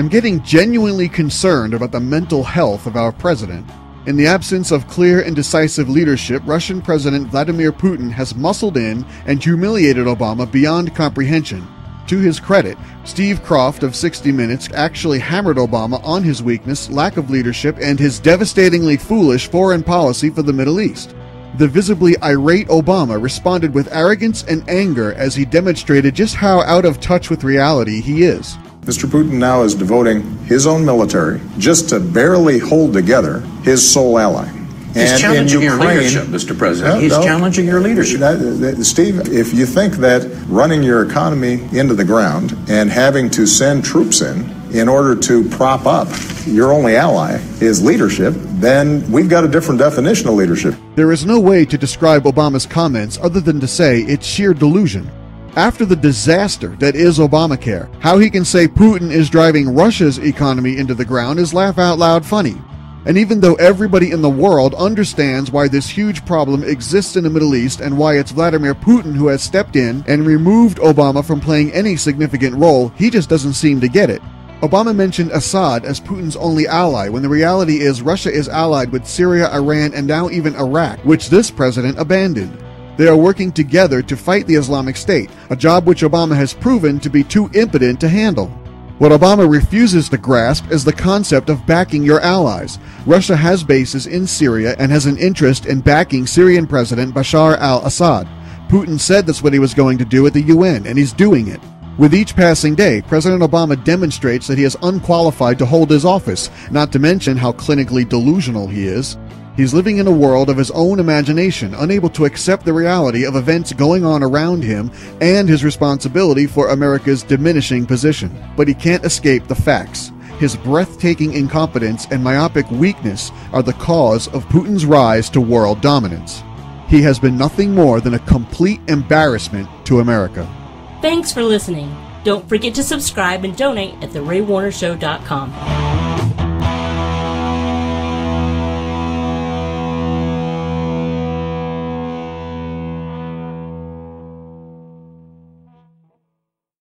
I'm getting genuinely concerned about the mental health of our president. In the absence of clear and decisive leadership, Russian President Vladimir Putin has muscled in and humiliated Obama beyond comprehension. To his credit, Steve Kroft of 60 Minutes actually hammered Obama on his weakness, lack of leadership, and his devastatingly foolish foreign policy for the Middle East. The visibly irate Obama responded with arrogance and anger as he demonstrated just how out of touch with reality he is. Mr. Putin now is devoting his own military just to barely hold together his sole ally. He's and challenging Ukraine, your leadership, Mr. President. No, He's no, challenging your leadership. That, that, Steve, if you think that running your economy into the ground and having to send troops in in order to prop up your only ally is leadership, then we've got a different definition of leadership. There is no way to describe Obama's comments other than to say it's sheer delusion. After the disaster that is Obamacare, how he can say Putin is driving Russia's economy into the ground is laugh out loud funny. And even though everybody in the world understands why this huge problem exists in the Middle East and why it's Vladimir Putin who has stepped in and removed Obama from playing any significant role, he just doesn't seem to get it. Obama mentioned Assad as Putin's only ally when the reality is Russia is allied with Syria, Iran, and now even Iraq, which this president abandoned. They are working together to fight the Islamic State, a job which Obama has proven to be too impotent to handle. What Obama refuses to grasp is the concept of backing your allies. Russia has bases in Syria and has an interest in backing Syrian President Bashar al Assad. Putin said that's what he was going to do at the UN, and he's doing it. With each passing day, President Obama demonstrates that he is unqualified to hold his office, not to mention how clinically delusional he is. He's living in a world of his own imagination, unable to accept the reality of events going on around him and his responsibility for America's diminishing position. But he can't escape the facts. His breathtaking incompetence and myopic weakness are the cause of Putin's rise to world dominance. He has been nothing more than a complete embarrassment to America. Thanks for listening. Don't forget to subscribe and donate at theraywarnershow.com.